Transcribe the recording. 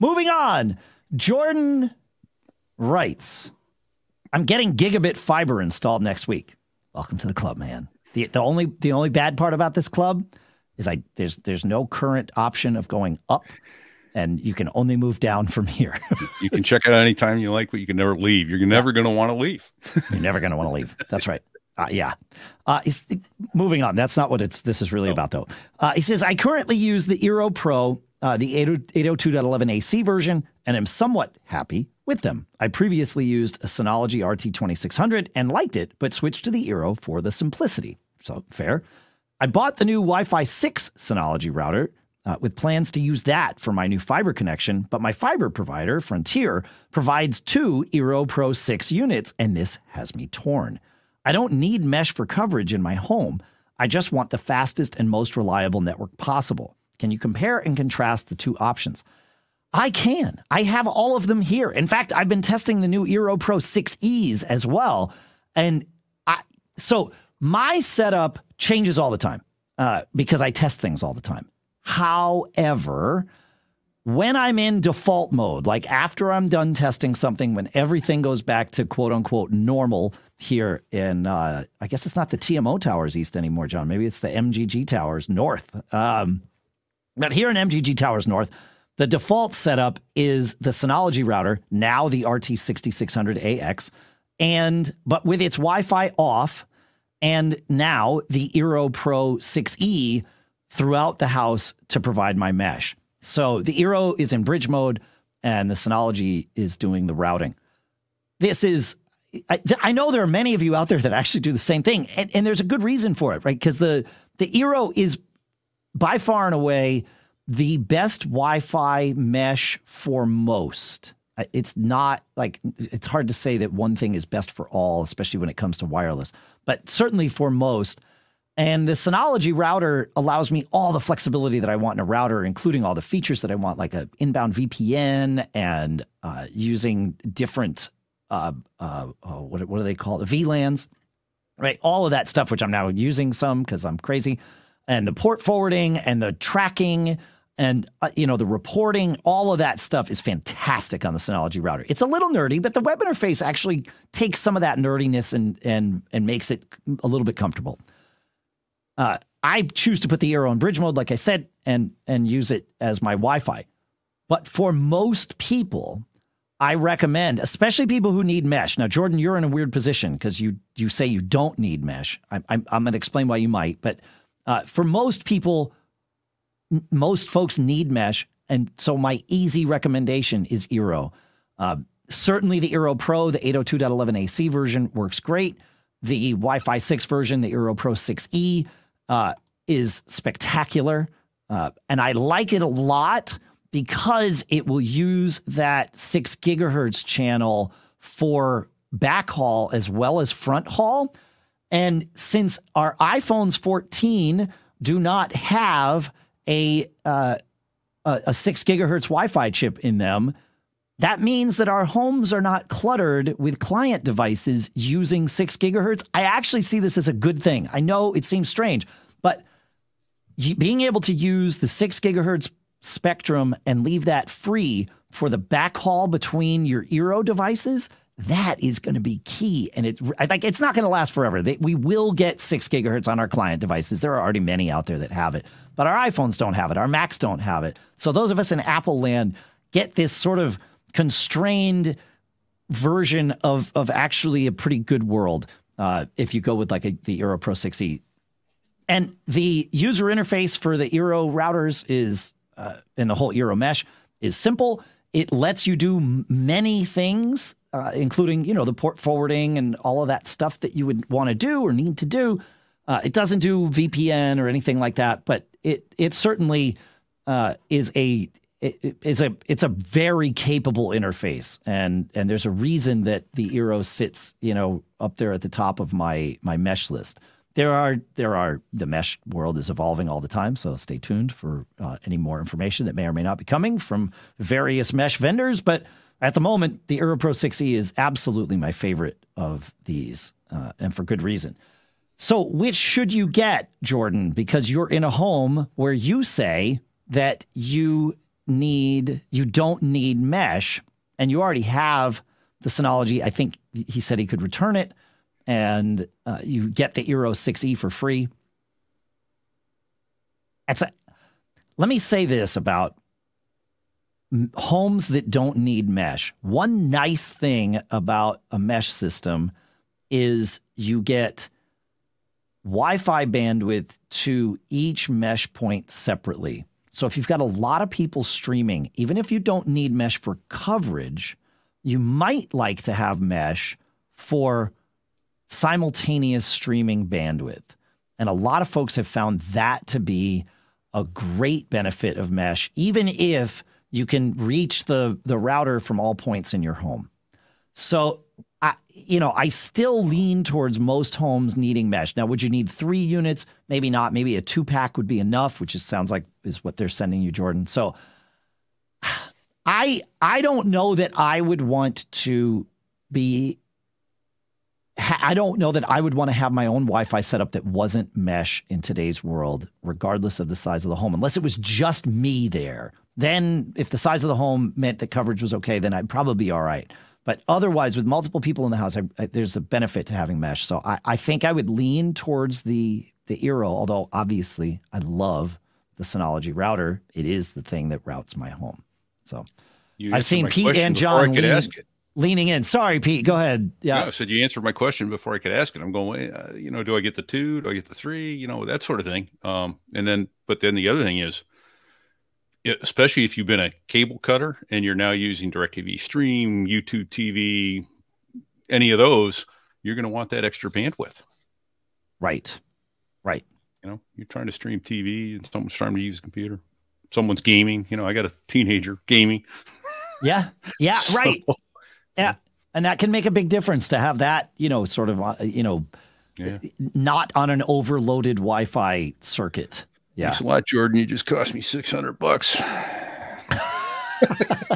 Moving on. Jordan writes, I'm getting gigabit fiber installed next week. Welcome to the club, man. The, the only the only bad part about this club is I there's there's no current option of going up and you can only move down from here. you can check it out anytime you like, but you can never leave. You're never going to want to leave. You're never going to want to leave. That's right. Uh, yeah. Uh, moving on. That's not what it's. This is really oh. about, though. Uh, he says, I currently use the Eero Pro, uh, the 802.11 AC version, and am somewhat happy with them. I previously used a Synology RT2600 and liked it, but switched to the Eero for the simplicity. So fair. I bought the new Wi Fi 6 Synology router uh, with plans to use that for my new fiber connection, but my fiber provider, Frontier, provides two Eero Pro 6 units, and this has me torn. I don't need mesh for coverage in my home. I just want the fastest and most reliable network possible. Can you compare and contrast the two options? I can. I have all of them here. In fact, I've been testing the new Eero Pro 6Es as well. And I so my setup changes all the time uh, because I test things all the time. However, when I'm in default mode, like after I'm done testing something, when everything goes back to quote unquote normal here in, uh, I guess it's not the TMO towers east anymore, John. Maybe it's the MGG towers north. Um, but here in MGG towers north, the default setup is the Synology router, now the RT6600AX, and but with its Wi-Fi off, and now the Eero Pro 6E throughout the house to provide my mesh. So the Eero is in bridge mode and the Synology is doing the routing. This is, I, I, know there are many of you out there that actually do the same thing, and, and there's a good reason for it, right? Because the, the Eero is by far and away the best Wi Fi mesh for most. It's not like it's hard to say that one thing is best for all, especially when it comes to wireless, but certainly for most. And the Synology router allows me all the flexibility that I want in a router, including all the features that I want, like an inbound VPN and uh, using different, uh, uh, oh, what, what do they call it? VLANs, right? All of that stuff, which I'm now using some because I'm crazy. And the port forwarding and the tracking and uh, you know the reporting all of that stuff is fantastic on the synology router it's a little nerdy but the web interface actually takes some of that nerdiness and and and makes it a little bit comfortable uh, I choose to put the Eero in bridge mode, like I said, and and use it as my Wi-Fi. But for most people, I recommend, especially people who need mesh. Now, Jordan, you're in a weird position because you you say you don't need mesh. I, I'm I'm going to explain why you might, but uh, for most people, most folks need mesh, and so my easy recommendation is Eero. Uh, certainly, the Eero Pro, the 802.11 AC version, works great. The Wi-Fi 6 version, the Eero Pro 6E uh, is spectacular. Uh, and I like it a lot because it will use that six gigahertz channel for backhaul as well as front haul. And since our iPhones 14 do not have a, uh, a, six gigahertz Wi Fi chip in them, that means that our homes are not cluttered with client devices using six gigahertz. I actually see this as a good thing. I know it seems strange, but being able to use the six gigahertz spectrum and leave that free for the backhaul between your Eero devices, that is going to be key. And it like it's not going to last forever. They, we will get six gigahertz on our client devices. There are already many out there that have it, but our iPhones don't have it. Our Macs don't have it. So those of us in Apple land get this sort of constrained version of of actually a pretty good world. Uh, if you go with like a, the Eero Pro 6e, and the user interface for the Eero routers is, uh, and the whole Eero mesh is simple. It lets you do many things, uh, including, you know, the port forwarding and all of that stuff that you would want to do or need to do. Uh, it doesn't do VPN or anything like that, but it it certainly uh, is a it is a it's a very capable interface, and and there's a reason that the Eero sits, you know, up there at the top of my my mesh list there are there are the mesh world is evolving all the time so stay tuned for uh, any more information that may or may not be coming from various mesh vendors but at the moment the Eero Pro 6e is absolutely my favorite of these uh, and for good reason so which should you get jordan because you're in a home where you say that you need you don't need mesh, and you already have the Synology. I think he said he could return it, and uh, you get the Eero 6E for free. It's a, let me say this about homes that don't need mesh. One nice thing about a mesh system is you get Wi Fi bandwidth to each mesh point separately. So if you've got a lot of people streaming, even if you don't need mesh for coverage, you might like to have mesh for simultaneous streaming bandwidth. And a lot of folks have found that to be a great benefit of mesh, even if you can reach the, the router from all points in your home. So I, you know, I still lean towards most homes needing mesh. Now, would you need three units? Maybe not. Maybe a two pack would be enough, which just sounds like is what they're sending you, Jordan. So, I I don't know that I would want to be. I don't know that I would want to have my own Wi-Fi setup that wasn't mesh in today's world, regardless of the size of the home, unless it was just me there. Then, if the size of the home meant that coverage was okay, then I'd probably be all right. But otherwise, with multiple people in the house, I, I, there's a benefit to having mesh. So I, I think I would lean towards the the Eero, although obviously I love the Synology router. It is the thing that routes my home. So you I've seen Pete and John leaning, leaning, in. Sorry, Pete. Go ahead. Yeah. No, I said you answered my question before I could ask it. I'm going, uh, you know, do I get the two? Do I get the three? You know, that sort of thing. Um, and then, but then the other thing is, especially if you've been a cable cutter and you're now using DirecTV Stream, YouTube TV, any of those, you're going to want that extra bandwidth. Right. Right. You know, you're trying to stream TV and someone's trying to use a computer. Someone's gaming. You know, I got a teenager gaming. Yeah. Yeah. Right. Yeah. And that can make a big difference to have that, you know, sort of, uh, you know, yeah. not on an overloaded Wi Fi circuit. Yeah. Thanks a lot, Jordan. You just cost me 600 bucks.